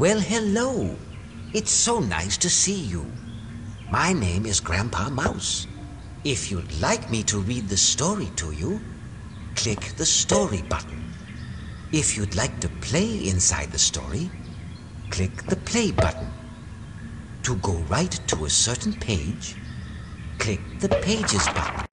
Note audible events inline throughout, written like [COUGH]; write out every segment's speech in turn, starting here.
Well, hello. It's so nice to see you. My name is Grandpa Mouse. If you'd like me to read the story to you, click the story button. If you'd like to play inside the story, click the play button. To go right to a certain page, click the pages button.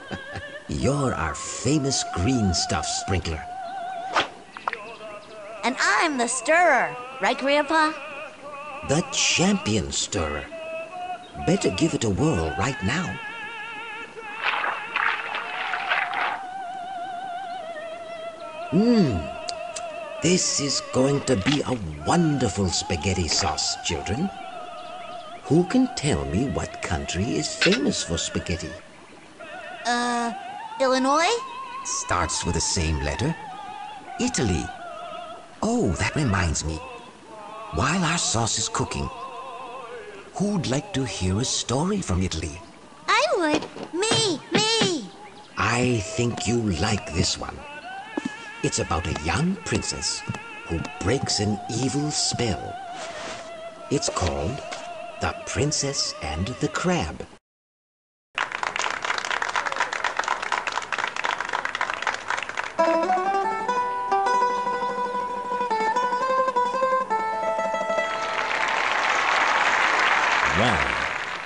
[LAUGHS] You're our famous green stuff sprinkler. And I'm the stirrer, right, Grandpa? The champion stirrer. Better give it a whirl right now. Mmm. This is going to be a wonderful spaghetti sauce, children. Who can tell me what country is famous for spaghetti? Illinois? Starts with the same letter. Italy. Oh, that reminds me. While our sauce is cooking, who'd like to hear a story from Italy? I would. Me, me! I think you like this one. It's about a young princess who breaks an evil spell. It's called The Princess and the Crab. Well,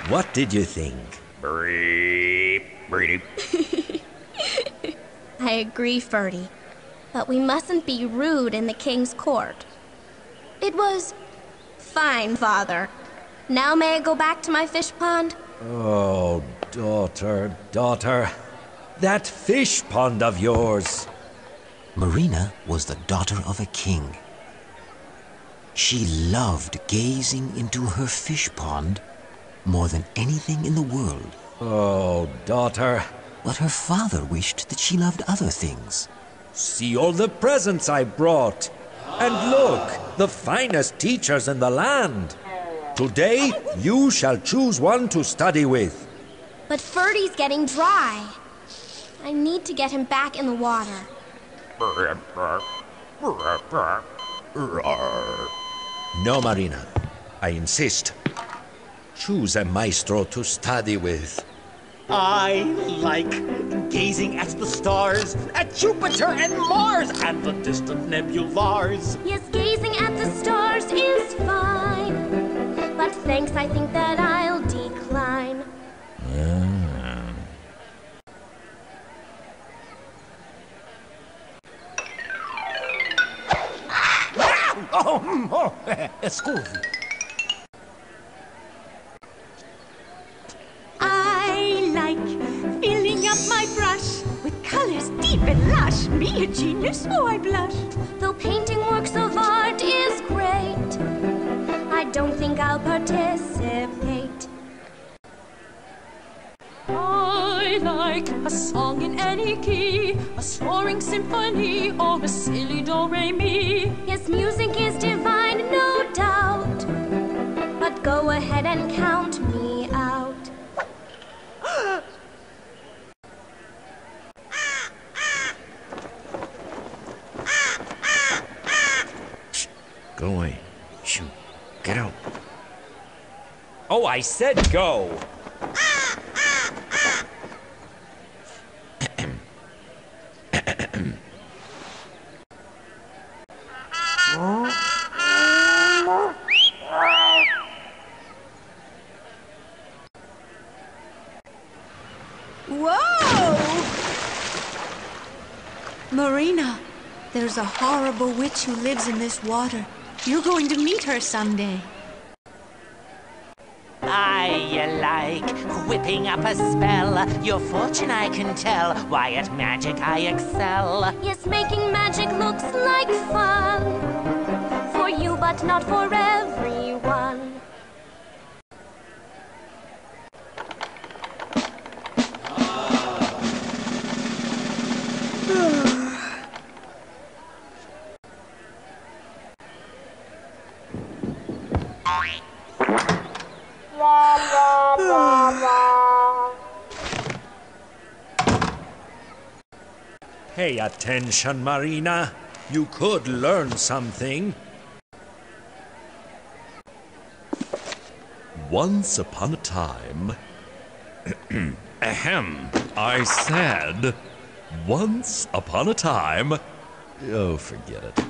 what did you think? [LAUGHS] I agree, Ferdy. But we mustn't be rude in the king's court. It was fine, father. Now may I go back to my fish pond? Oh, daughter, daughter. That fish pond of yours. Marina was the daughter of a king. She loved gazing into her fish pond more than anything in the world. Oh, daughter. But her father wished that she loved other things. See all the presents I brought. And look, the finest teachers in the land. Today, you shall choose one to study with. But Ferdy's getting dry. I need to get him back in the water. No, Marina. I insist. Choose a maestro to study with. I like gazing at the stars, at Jupiter and Mars, and the distant nebulars. Yes, gazing at the stars is fine. But thanks, I think that I'll decline. Oh, oh, scusi. I like filling up my brush with colors deep and lush. Me a genius, oh I blush. Though painting works of art is great, I don't think I'll participate. I like a song in any key, a soaring symphony, or a silly do re mi. Yes, music is divine, no doubt. But go ahead and count me out. [GASPS] Go away. Shoot. Get out. Oh, I said go. Marina, there's a horrible witch who lives in this water. You're going to meet her someday. I like whipping up a spell. Your fortune I can tell. Why at magic I excel. Yes, making magic looks like fun. For you, but not for Pay attention, Marina. You could learn something. Once upon a time. [CLEARS THROAT] Ahem. I said. Once upon a time. Oh, forget it.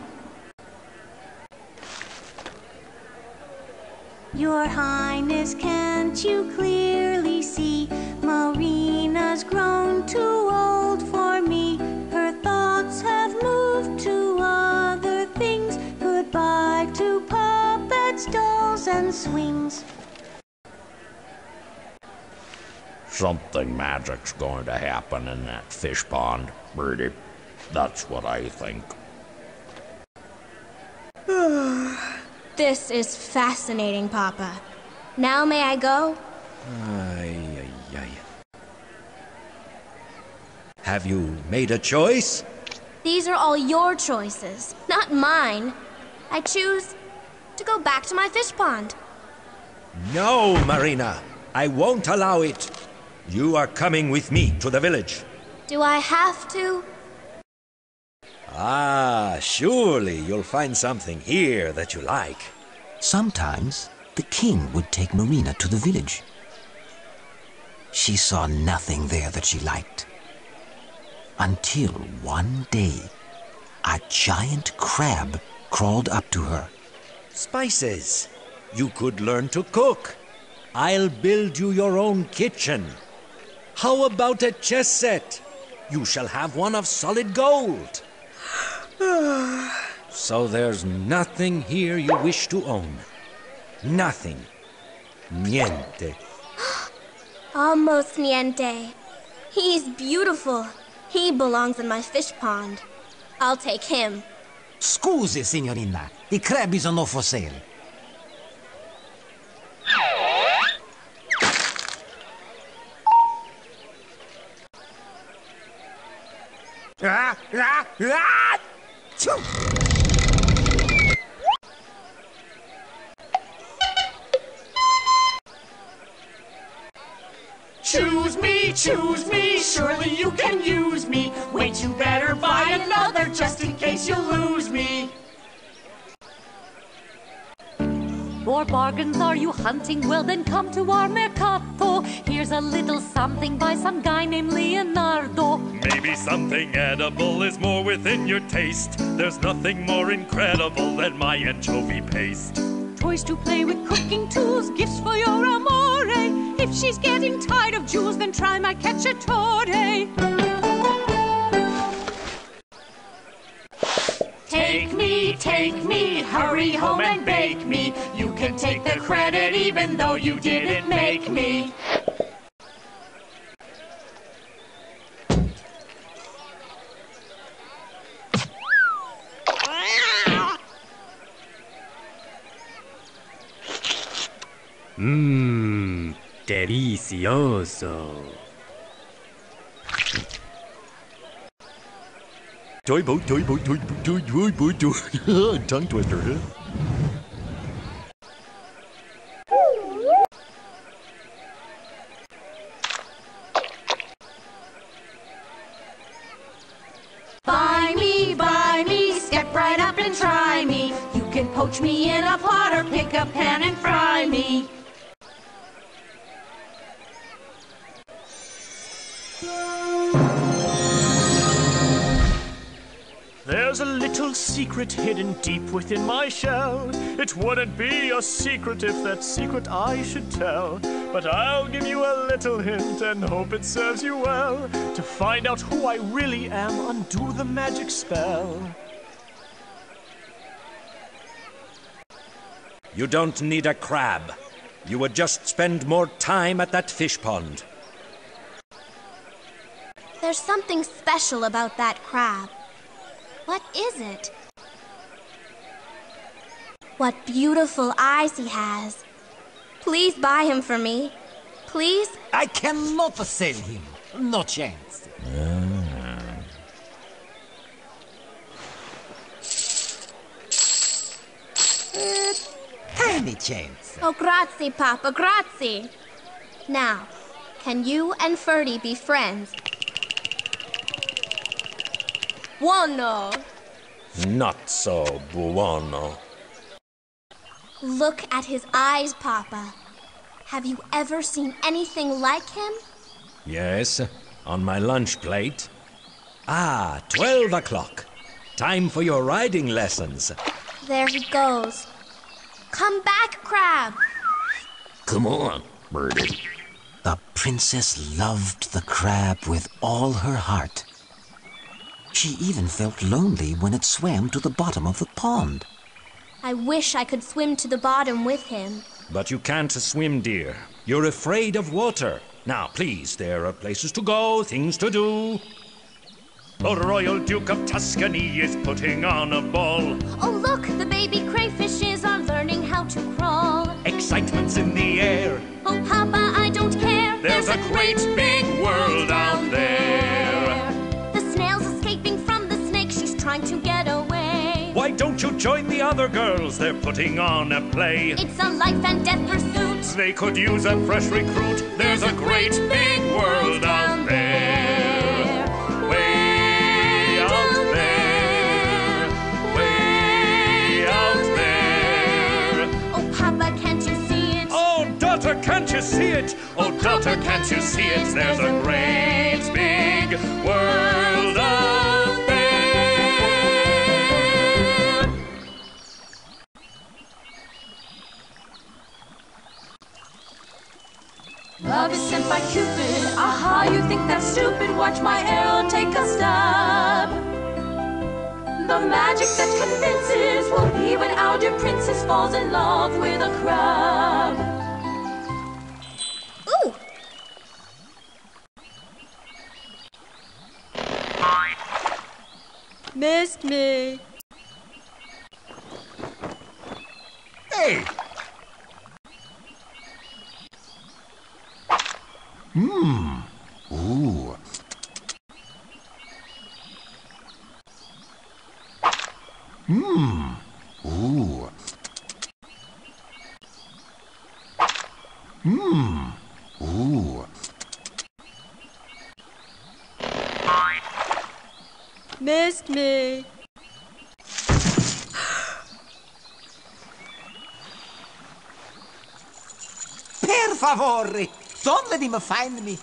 Your Highness, can't you clearly see? Marina's grown too old for puppets, dolls, and swings. Something magic's going to happen in that fish pond, Birdie. That's what I think. [SIGHS] This is fascinating, Papa. Now may I go? Ay, ay, ay. Have you made a choice? These are all your choices, not mine. I choose to go back to my fish pond. No, Marina. I won't allow it. You are coming with me to the village. Do I have to? Ah, surely you'll find something here that you like. Sometimes the king would take Marina to the village. She saw nothing there that she liked. Until one day, a giant crab crawled up to her. Spices. You could learn to cook. I'll build you your own kitchen. How about a chess set? You shall have one of solid gold. [SIGHS] so there's nothing here you wish to own. Nothing. Niente. Almost niente. He's beautiful. He belongs in my fish pond. I'll take him. Scusi, signorina. The crab is not for sale. Ah, ah, ah! Choo! Choose me, choose me, surely you can use me. Wait, you better buy another just in case you lose me. For bargains are you hunting? Well, then come to our mercato. Here's a little something by some guy named Leonardo. Maybe something edible is more within your taste. There's nothing more incredible than my anchovy paste. Toys to play with, cooking tools, gifts for your amore. If she's getting tired of jewels, then try my cacciatore. Take me, take me, hurry home and bake me. You can take the credit even though you didn't make me. Mmm, delicioso. Toy boat, toy boat, toy boat, toy boy, toy. Tongue twister, huh? Secret hidden deep within my shell. It wouldn't be a secret if that secret I should tell. But I'll give you a little hint and hope it serves you well. To find out who I really am, undo the magic spell. You don't need a crab. You would just spend more time at that fish pond. There's something special about that crab. What is it? What beautiful eyes he has. Please buy him for me. Please? I cannot sell him. No chance. Uh, tiny chance. Oh, grazie, Papa, grazie. Now, can you and Ferdy be friends? Buono. Not so buono. Look at his eyes, Papa. Have you ever seen anything like him? Yes, on my lunch plate. Ah, twelve o'clock. Time for your riding lessons. There he goes. Come back, Crab. Come on, Birdie. The princess loved the crab with all her heart. She even felt lonely when it swam to the bottom of the pond. I wish I could swim to the bottom with him. But you can't swim, dear. You're afraid of water. Now, please, there are places to go, things to do. The Royal Duke of Tuscany is putting on a ball. Oh, look, the baby crayfishes are learning how to crawl. Excitement's in the air. Oh, Papa, I don't care. There's a great big join the other girls? They're putting on a play. It's a life and death pursuit. They could use a fresh recruit. There's a great big world out there. Way out there. Way out there. Oh, Papa, can't you see it? Oh, daughter, can't you see it? Oh, oh daughter, can't you see it? There's a great big world out Love is sent by Cupid. Aha, you think that's stupid. Watch my arrow take a stab. The magic that convinces will be when our dear princess falls in love with a crab. Ooh! Missed me. Hey! Hmm. Ooh. Hmm. Ooh. Hmm. Ooh. Missed me. Per favore, don't let him find me.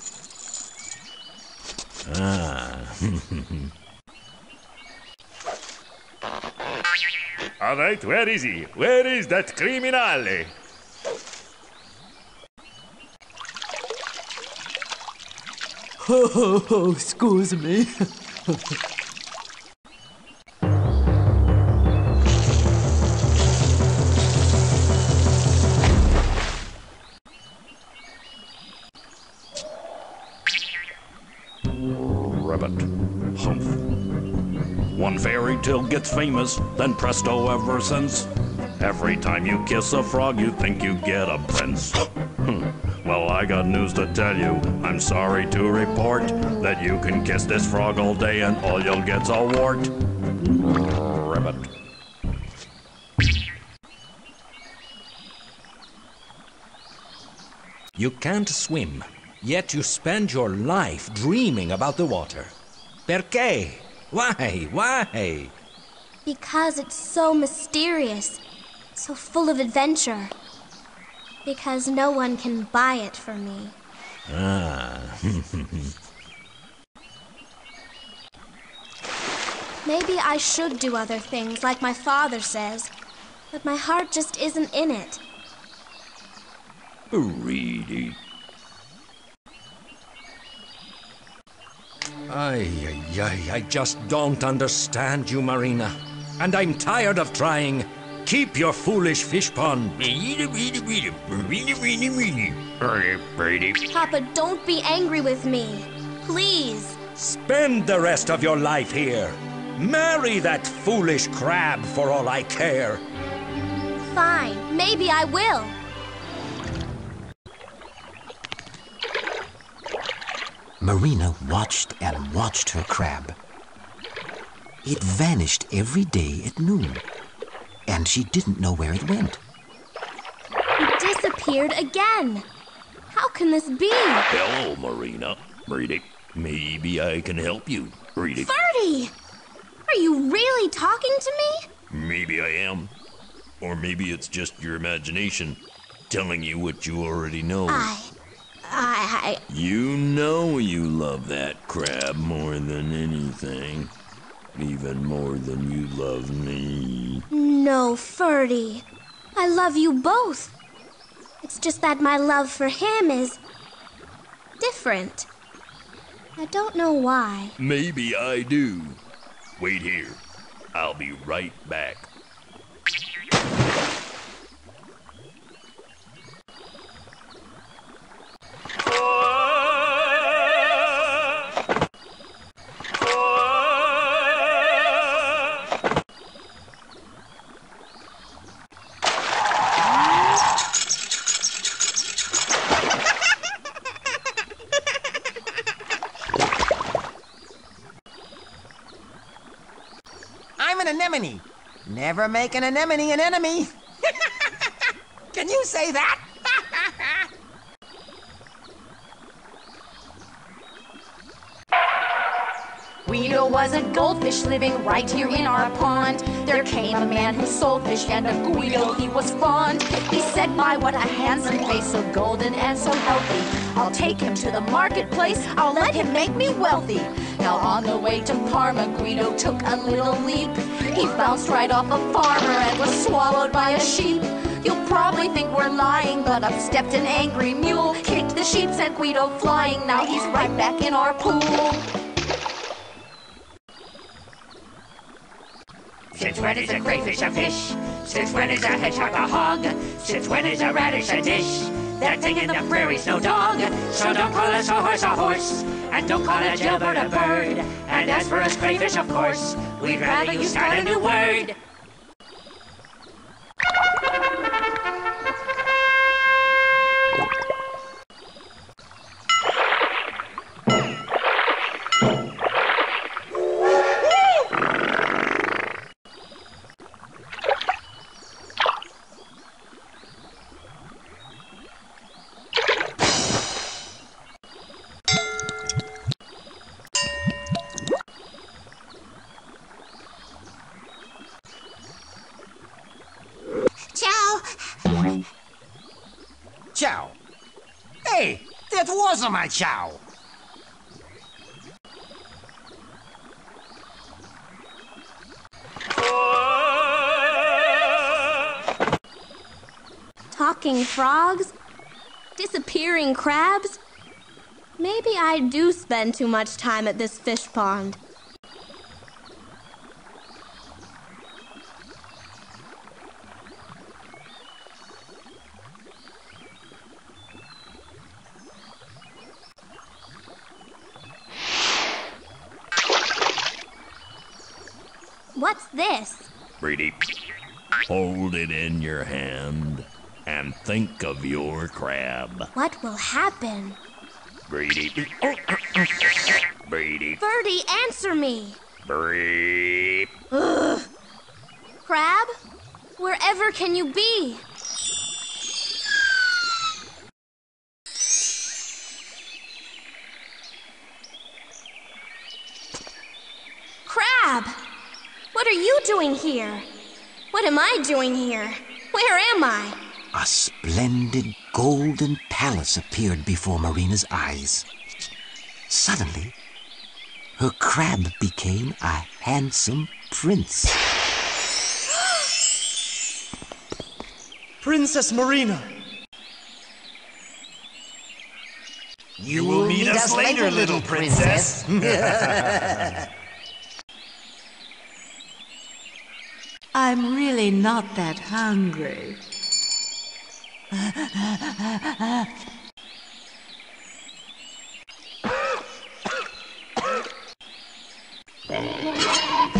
Ah. [LAUGHS] All right, where is he? Where is that criminale? Oh, [LAUGHS] oh, excuse me. [LAUGHS] Rabbit. Humph. One fairy tale gets famous, then presto ever since. Every time you kiss a frog, you think you get a prince. [LAUGHS] Hmm. well, I got news to tell you. I'm sorry to report that you can kiss this frog all day and all you'll get's a wart. Rabbit. You can't swim, yet you spend your life dreaming about the water. Perché? Why? Why? Because it's so mysterious, so full of adventure. Because no one can buy it for me. Ah. [LAUGHS] Maybe I should do other things like my father says, but my heart just isn't in it. Reedy. Ay, ay, ay, I just don't understand you, Marina. And I'm tired of trying. Keep your foolish fish pond. Papa, don't be angry with me. Please. Spend the rest of your life here. Marry that foolish crab for all I care. Fine, maybe I will. Marina watched and watched her crab. It vanished every day at noon, and she didn't know where it went. It disappeared again. How can this be? Hello, Marina. Reedy. Maybe I can help you. Reedy. Ferdy! Are you really talking to me? Maybe I am. Or maybe it's just your imagination telling you what you already know. I. I. You know you love that crab more than anything. Even more than you love me. No, Ferdy. I love you both. It's just that my love for him is. different. I don't know why. Maybe I do. Wait here. I'll be right back. Never make an anemone an enemy. [LAUGHS] Can you say that? Guido was a goldfish living right here in our pond. There came a man who sold fish, and of Guido he was fond. He said, My, what a handsome face, so golden and so healthy. I'll take him to the marketplace, I'll let him make me wealthy. Now, on the way to Parma, Guido took a little leap. He bounced right off a farmer and was swallowed by a sheep. You'll probably think we're lying, but up stepped an angry mule, kicked the sheep, sent Guido flying. Now he's right back in our pool. Since when is a crayfish a fish? Since when is a hedgehog a hog? Since when is a radish a dish? That thing in the prairie's no dog. So don't call us a horse a horse. And don't call a jailbird a bird. And as for us crayfish, of course, we'd rather you start a new word. Chow. Talking frogs? Disappearing crabs? Maybe I do spend too much time at this fish pond. What's this? Reedy. Hold it in your hand and think of your crab. What will happen? Brady. Brady. Birdie, answer me! Brady. Ugh. Crab? Wherever can you be? Crab! What are you doing here? What am I doing here? Where am I? A splendid golden palace appeared before Marina's eyes. Suddenly, her crab became a handsome prince. [GASPS] Princess Marina! You will meet us later, little princess. [LAUGHS] [LAUGHS] I'm really not that hungry.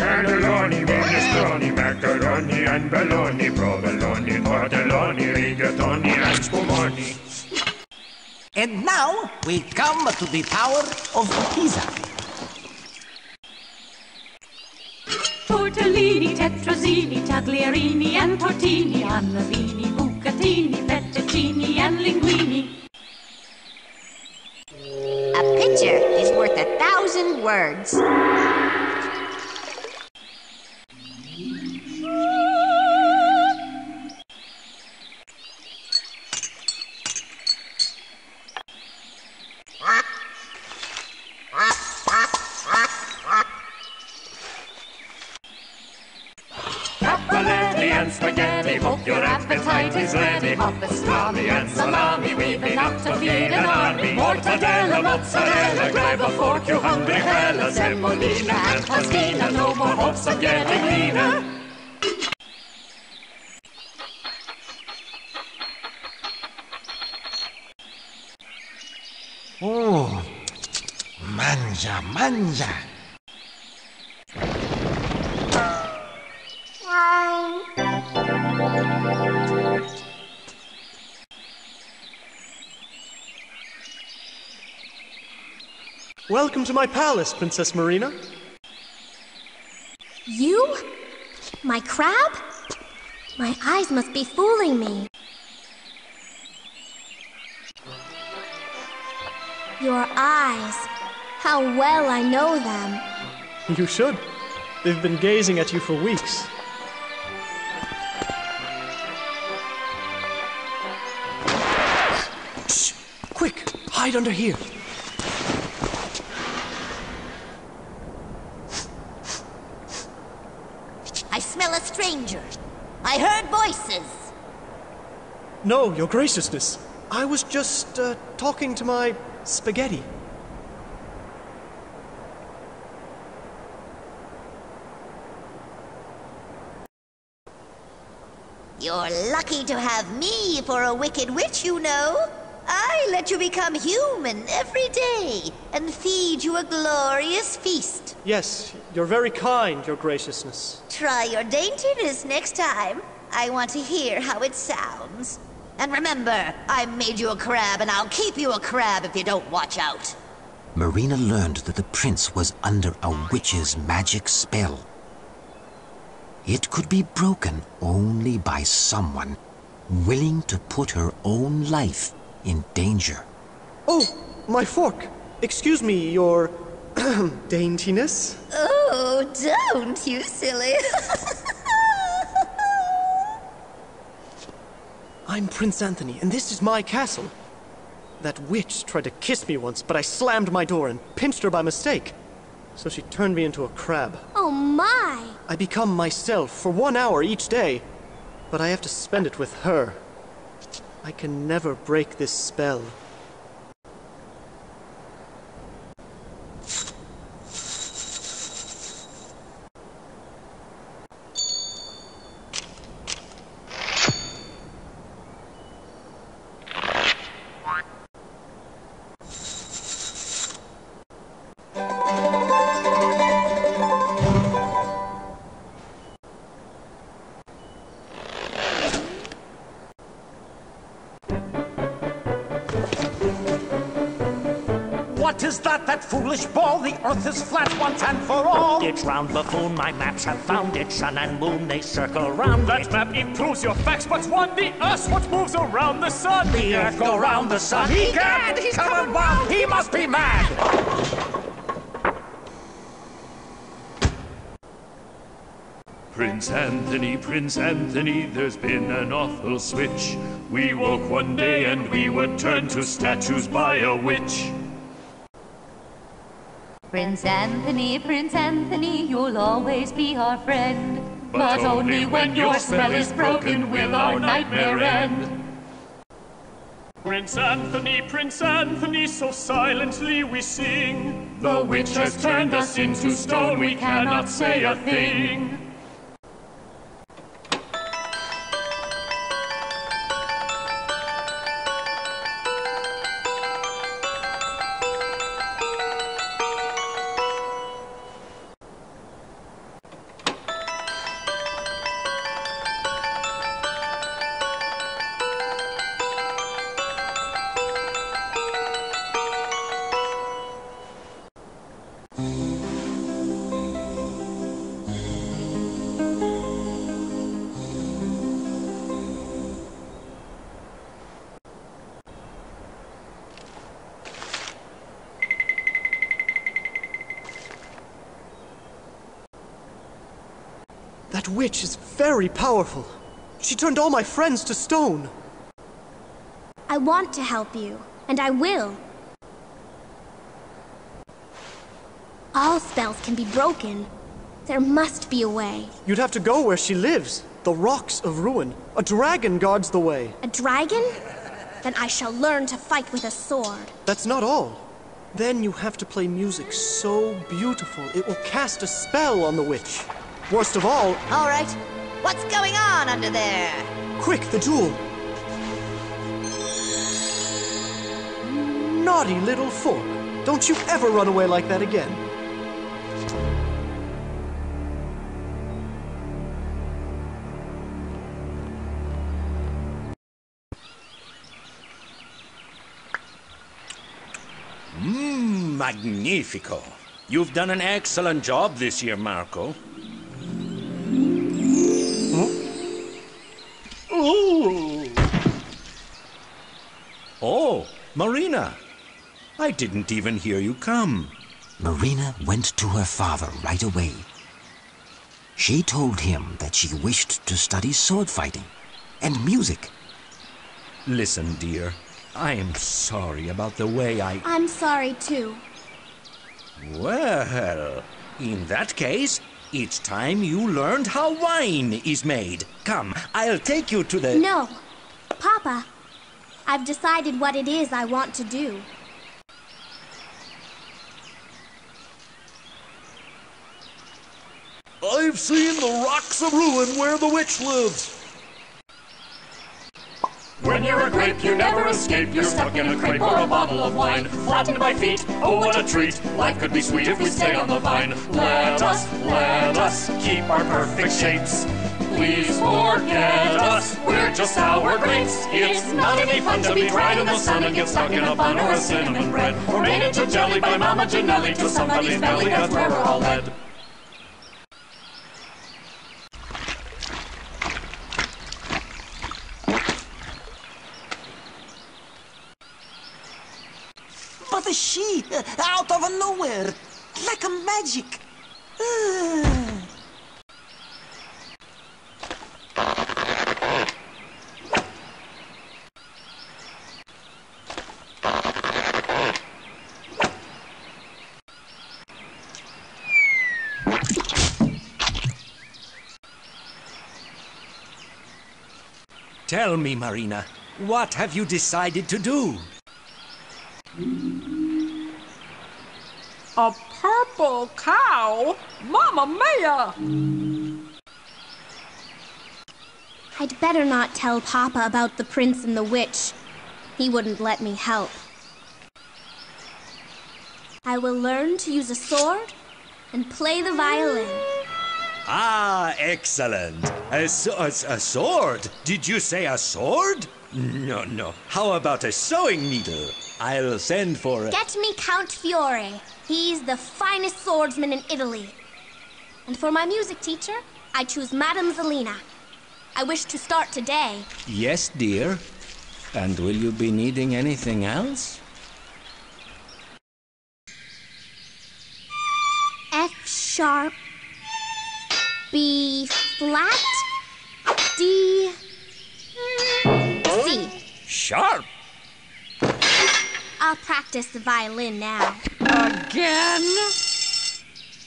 Cannelloni, minestrone, macaroni and bologna, provolone, tortelloni, rigatoni and spumoni. And now we come to the Tower of Pisa. Tetrazzini, tagliarini, and tortini, anellini, bucatini, fettuccini, and linguini. A picture is worth a thousand words. Is ready. Pastrami and salami, we've up to feed an army. Mortadella, mozzarella, grab a fork, you hungry fella. Semolina and pastina, no more hopes of getting leaner. Oh, manja, mangia. Welcome to my palace, Princess Marina. You? My crab? My eyes must be fooling me. Your eyes. How well I know them. You should. They've been gazing at you for weeks. Shh! Quick! Hide under here. I smell a stranger. I heard voices. No, Your Graciousness. I was just uh, talking to my spaghetti. You're lucky to have me for a wicked witch, you know. I let you become human every day and feed you a glorious feast. Yes, you're very kind, Your Graciousness. Try your daintiness next time. I want to hear how it sounds. And remember, I made you a crab, and I'll keep you a crab if you don't watch out. Marina learned that the prince was under a witch's magic spell. It could be broken only by someone willing to put her own life in danger. Oh, my fork! Excuse me, Your [CLEARS THROAT] daintiness? Oh, don't, you silly. [LAUGHS] I'm Prince Anthony, and this is my castle. That witch tried to kiss me once, but I slammed my door and pinched her by mistake. So she turned me into a crab. Oh my! I become myself for one hour each day, but I have to spend it with her. I can never break this spell. Round buffoon, my maps have found it. Sun and moon, they circle round That it. map improves your facts, but one, the earth, what moves around the sun? The earth go round the sun. Egad, he's coming round. He must be mad. Prince Anthony, Prince Anthony, there's been an awful switch. We woke one day and we were turned to statues by a witch. Prince Anthony, Prince Anthony, you'll always be our friend. But, only when your spell is broken will our nightmare end. Prince Anthony, Prince Anthony, so silently we sing. The witch has turned us into stone, we cannot say a thing. Very powerful. She turned all my friends to stone. I want to help you, and I will. All spells can be broken. There must be a way. You'd have to go where she lives. The rocks of ruin. A dragon guards the way. A dragon? Then I shall learn to fight with a sword. That's not all. Then you have to play music so beautiful it will cast a spell on the witch. Worst of all, All right. What's going on under there? quick, the duel. Naughty little fork. Don't you ever run away like that again. Mmm, magnifico. You've done an excellent job this year, Marco. I didn't even hear you come. Marina went to her father right away. She told him that she wished to study sword fighting and music. Listen, dear. I am sorry about the way I. I'm sorry too. Well, in that case, it's time you learned how wine is made. Come, I'll take you to the. No. Papa, I've decided what it is I want to do. I've seen the rocks of ruin where the witch lives. When you're a grape, you never escape. You're stuck in a crepe or a bottle of wine. Flattened by feet, oh what a treat. Life could be sweet if we stay on the vine. Let us, let us keep our perfect shapes. Please forget us, we're just sour grapes. It's not any fun to be dried in the sun and get stuck in a bun or a cinnamon bread. Or made into jelly by Mama Janelli to somebody's belly, that's where we're all led. She, uh, out of nowhere, like a magic. Tell me, Marina, what have you decided to do? A purple cow? Mamma mia! I'd better not tell Papa about the prince and the witch. He wouldn't let me help. I will learn to use a sword and play the violin. Ah, excellent. A, so- a, a sword? Did you say a sword? No, no. How about a sewing needle? I'll send for a. Get me Count Fiore. He's the finest swordsman in Italy. And for my music teacher, I choose Madame Zelina. I wish to start today. Yes, dear. And will you be needing anything else? F sharp, B flat, D, C. Sharp. I'll practice the violin now. Again?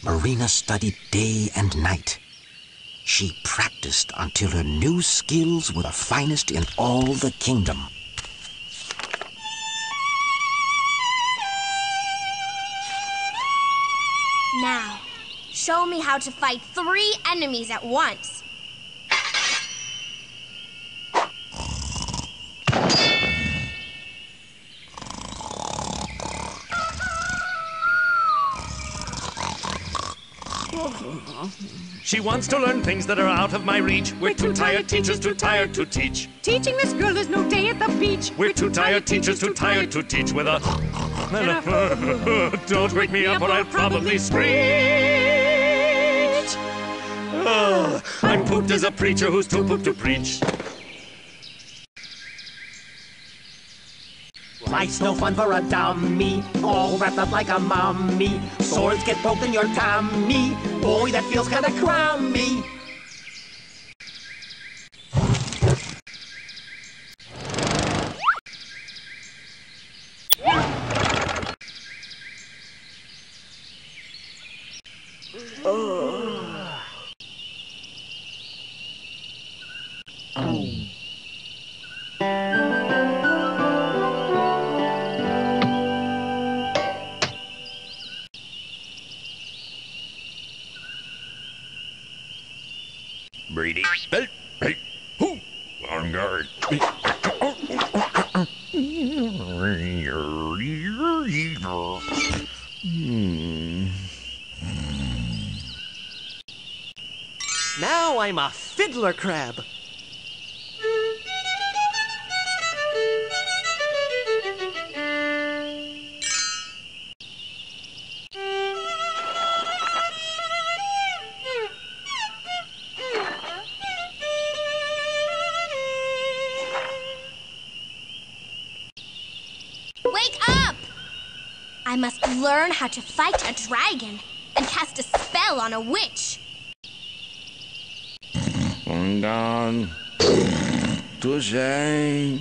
Marina studied day and night. She practiced until her new skills were the finest in all the kingdom. Now, show me how to fight three enemies at once. She wants to learn things that are out of my reach. We're too tired teachers, too tired to teach. Teaching this girl is no day at the beach. We're too tired teachers, too tired to teach with a. [LAUGHS] Don't wake me up or I'll probably screech. Oh, I'm pooped as a preacher who's too pooped to preach. Life's no fun for a dummy, all wrapped up like a mummy. Swords get poked in your tummy. Boy, that feels kinda crummy. I'm a fiddler crab. Wake up! I must learn how to fight a dragon and cast a spell on a witch. En garde. Touche.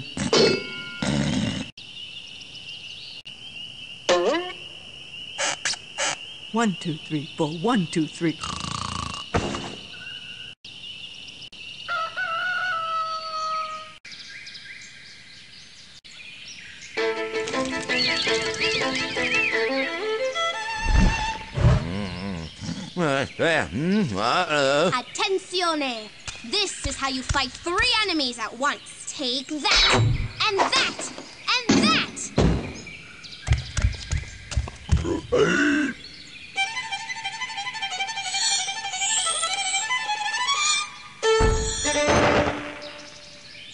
One, two, three, four. One, two, three. Attenzione! This is how you fight three enemies at once. Take that, and that, and that!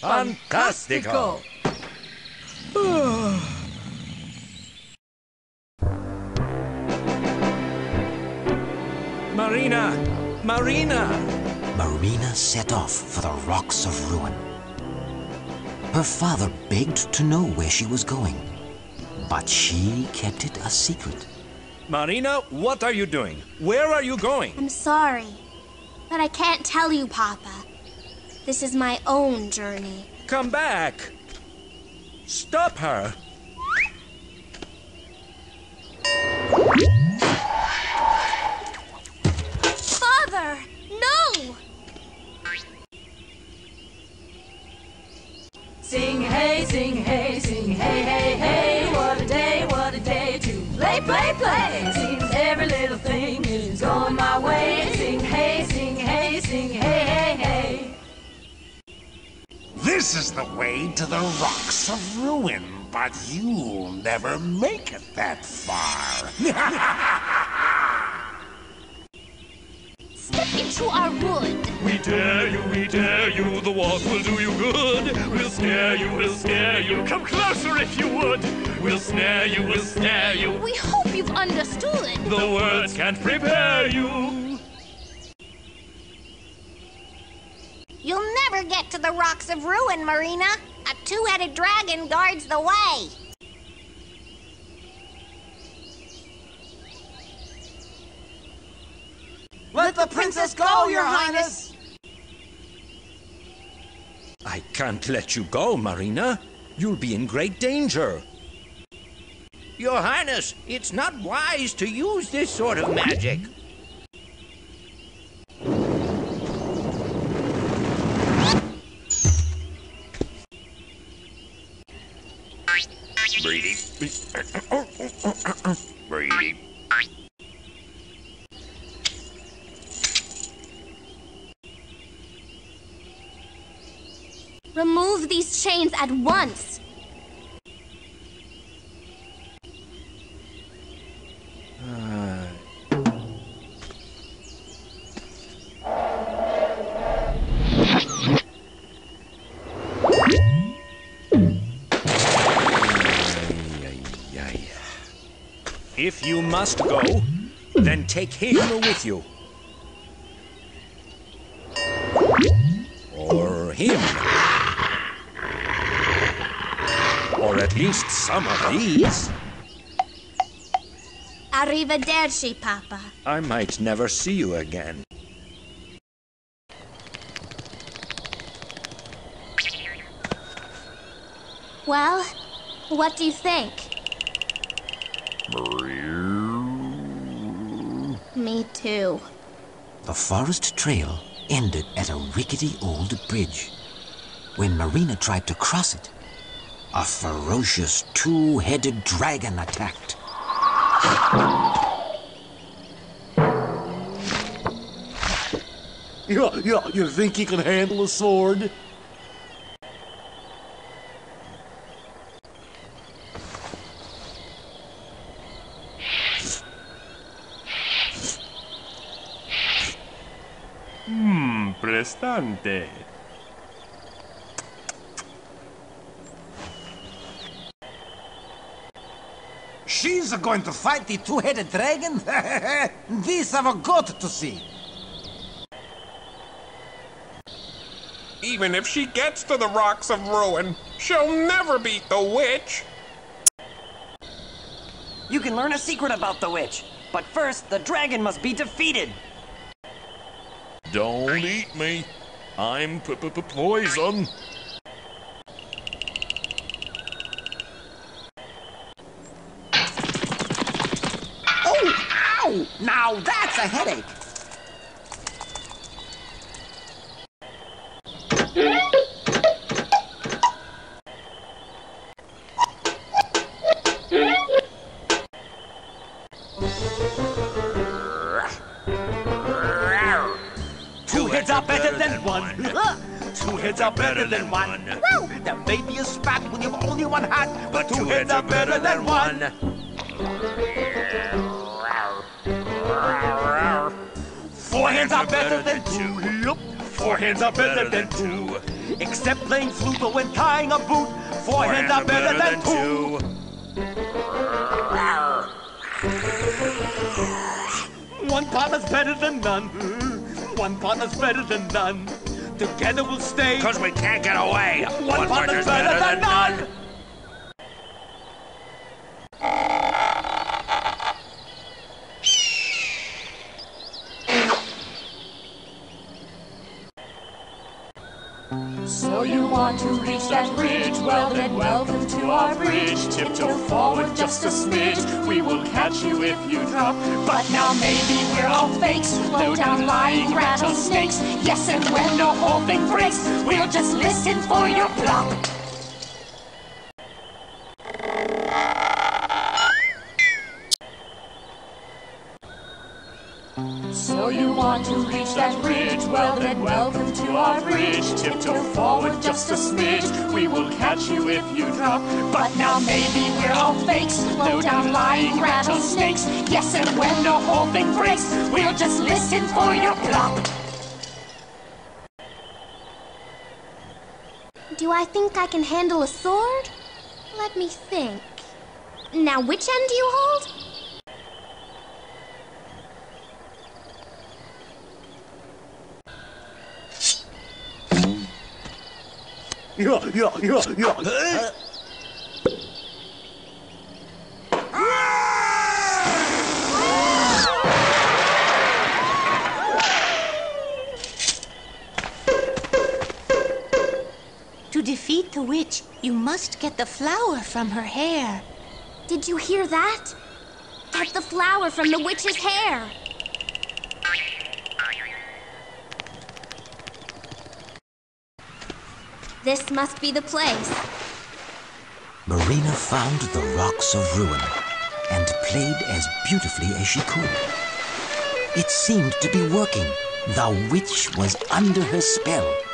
Fantastico! Marina! Marina! Marina set off for the Rocks of Ruin. Her father begged to know where she was going, but she kept it a secret. Marina, what are you doing? Where are you going? I'm sorry, but I can't tell you, Papa. This is my own journey. Come back! Stop her! Sing hey, sing hey, sing hey, hey, hey. What a day, what a day to play, play, play. Seems every little thing is going my way. Sing hey, sing hey, sing hey, hey, hey. This is the way to the Rocks of Ruin, but you'll never make it that far. [LAUGHS] Step into our wood. We dare you, we dare you, the walk will do you good. We'll scare you, we'll scare you, come closer if you would. We'll snare you, we'll snare you. We hope you've understood. The words can't prepare you. You'll never get to the Rocks of Ruin, Marina. A two-headed dragon guards the way. Let the princess go, your highness! I can't let you go, Marina. You'll be in great danger. Your Highness, it's not wise to use this sort of magic. At once. If you must go, then take him with you. Least some of these. Arrivederci, Papa. I might never see you again. Well, what do you think? Me too. The forest trail ended at a rickety old bridge. When Marina tried to cross it, a ferocious two headed dragon attacked. Yeah, yeah, you think you can handle a sword? Hmm, prestante. She's going to fight the two headed dragon? this I've got to see. Even if she gets to the rocks of ruin, she'll never beat the witch. You can learn a secret about the witch, but first the dragon must be defeated. Don't eat me. I'm p -p -p poison. A headache. Hands are better than two. Yup. Four hands are better than two. Except playing flute or when tying a boot. Four hands are better than two. One partner's better than none. One partner's better than none. Together we'll stay. Because we can't get away. One, partner's better, than none. So you want to reach that bridge? Well then, welcome to our bridge. Tiptoe forward just a smidge. We will catch you if you drop. But now maybe we're all fakes. Low down lying rattlesnakes. Yes, and when the whole thing breaks, we'll just listen for your plop. Well then, welcome to our bridge. Tiptoe forward just a smidge. We will catch you if you drop. But now maybe we're all fakes. Low down lying rattlesnakes. Yes, and when the whole thing breaks, we'll just listen for your plop. Do I think I can handle a sword? Let me think. Now, which end do you hold? Yeah, yeah, yeah, yeah. To defeat the witch, you must get the flower from her hair. Did you hear that? Get the flower from the witch's hair. This must be the place. Marina found the rocks of ruin and played as beautifully as she could. It seemed to be working. The witch was under her spell.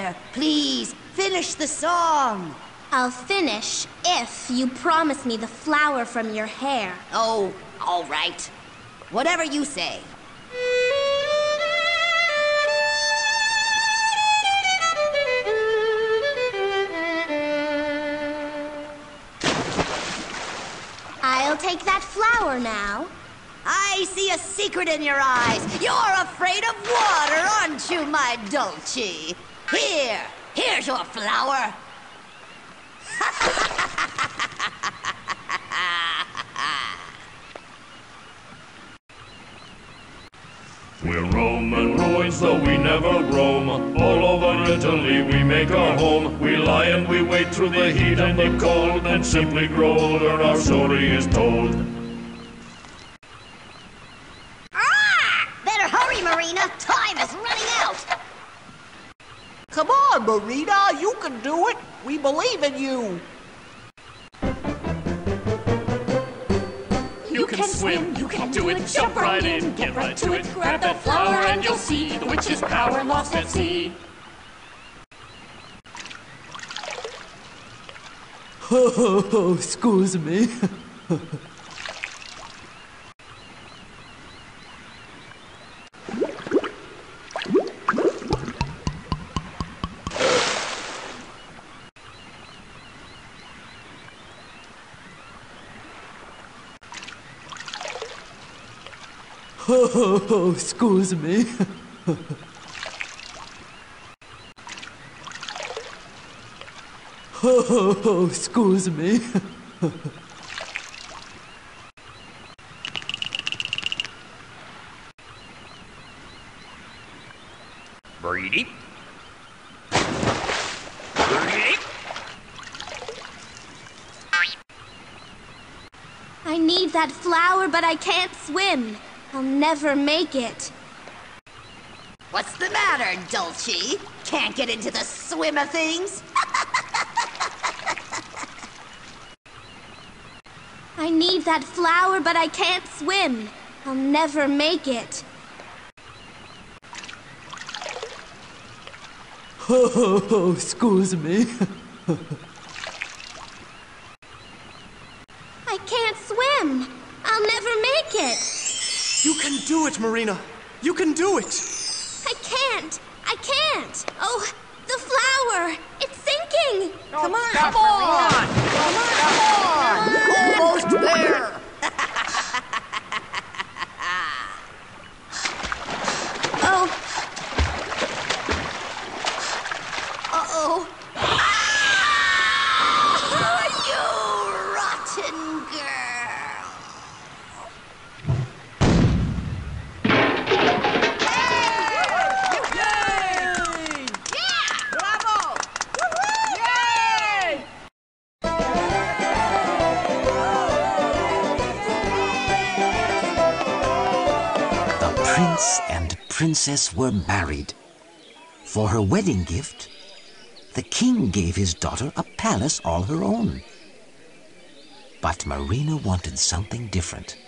There. Please, finish the song. I'll finish if you promise me the flower from your hair. Oh, all right. Whatever you say. I'll take that flower now. I see a secret in your eyes. You're afraid of water, aren't you, my Dolce? Here, here's your flower. We're Roman ruins, though we never roam. All over Italy we make our home. We lie and we wait through the heat and the cold, and simply grow older. Our story is told. Can do it. We believe in you. You can swim, you can do it, jump right in, get right to it, grab that flower and you'll see the witch's power lost at sea. [LAUGHS] Oh, excuse me. [LAUGHS] Oh, excuse me. [LAUGHS] Oh, excuse me. [LAUGHS] Breedy. Breedy. I need that flower, but I can't swim. I'll never make it. What's the matter, Dolce? Can't get into the swim of things? [LAUGHS] I need that flower, but I can't swim. I'll never make it. [LAUGHS] Oh, excuse me. [LAUGHS] I can't swim. I'll never make it. You can do it, Marina. You can do it. I can't. I can't. Oh, the flower. It's sinking. Come on, come on. Come on, princess were married. For her wedding gift, the king gave his daughter a palace all her own. But Marina wanted something different.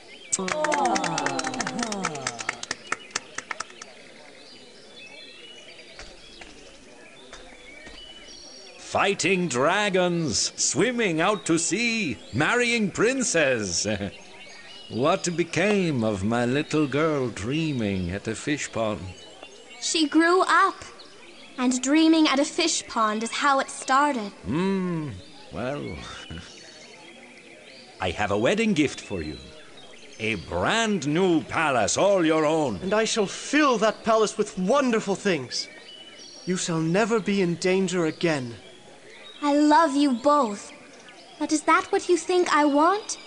Fighting dragons, swimming out to sea, marrying princes. [LAUGHS] what became of my little girl dreaming at a fish pond? she grew up. And dreaming at a fish pond is how it started. Hmm, well. [LAUGHS] I have a wedding gift for you. A brand new palace, all your own. And I shall fill that palace with wonderful things. You shall never be in danger again. I love you both. But is that what you think I want?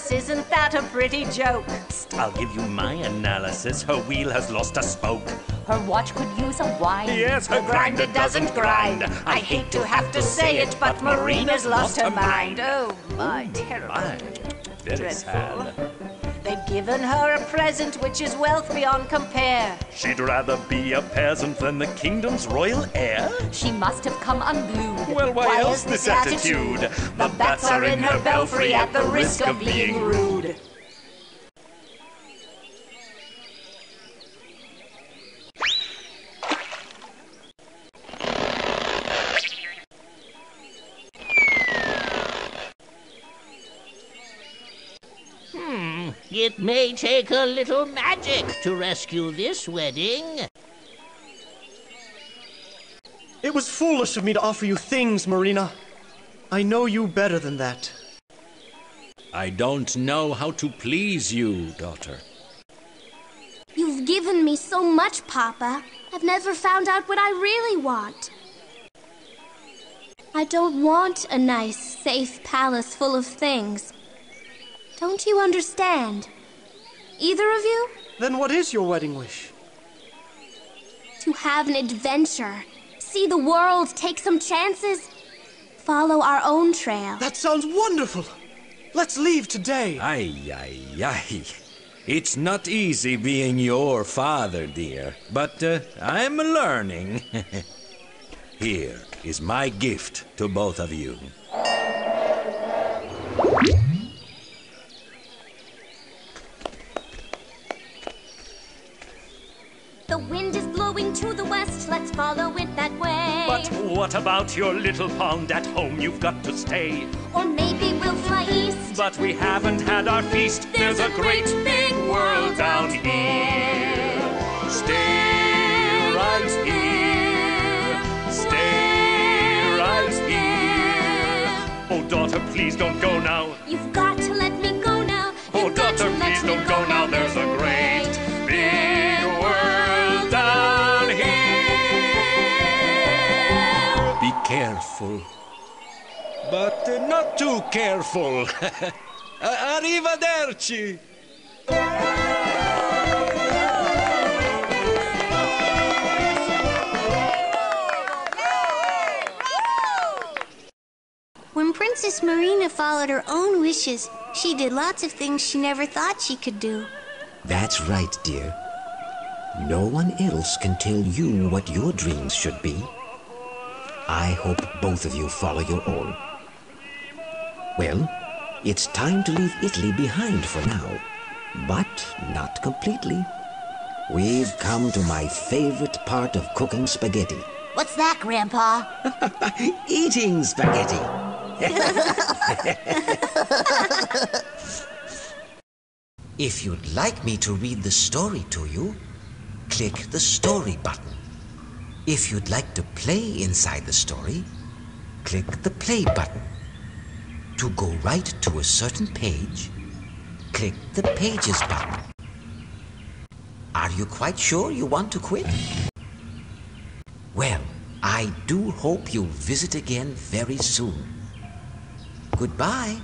A palace, isn't that a pretty joke? I'll give you my analysis. Her wheel has lost a spoke. Her watch could use a wind. Yes, her grinder doesn't grind. I hate to have to say it, but Marina's lost her mind. Oh, my terrible. My, very Dreadful. sad. Given her a present which is wealth beyond compare. She'd rather be a peasant than the kingdom's royal heir? She must have come unglued. Well, why, Why else is this attitude? The bats are in her belfry at the risk of being rude. May take a little magic to rescue this wedding. It was foolish of me to offer you things, Marina. I know you better than that. I don't know how to please you, daughter. You've given me so much, Papa. I've never found out what I really want. I don't want a nice, safe palace full of things. Don't you understand? Either of you? Then what is your wedding wish? To have an adventure. See the world, take some chances. Follow our own trail. That sounds wonderful! Let's leave today. Ay, ay, ay. It's not easy being your father, dear, but uh, I'm learning. [LAUGHS] Here is my gift to both of you. The wind is blowing to the west, let's follow it that way. But what about your little pond at home? You've got to stay. Or maybe we'll fly east. But we haven't had our feast. There's a great big world down here. Stay right here. Stay right here. Oh, daughter, please don't go now. You've got to let me go now. Oh, You've got daughter, please don't go careful. But uh, not too careful. [LAUGHS] Arrivederci. When Princess Marina followed her own wishes, she did lots of things she never thought she could do. That's right, dear. No one else can tell you what your dreams should be. I hope both of you follow your own. Well, it's time to leave Italy behind for now, but not completely. We've come to my favorite part of cooking spaghetti What's that, Grandpa? [LAUGHS] eating spaghetti. [LAUGHS] if you'd like me to read the story to you, click the story button. If you'd like to play inside the story, click the play button. To go right to a certain page, click the pages button. Are you quite sure you want to quit? Well, I do hope you'll visit again very soon. Goodbye.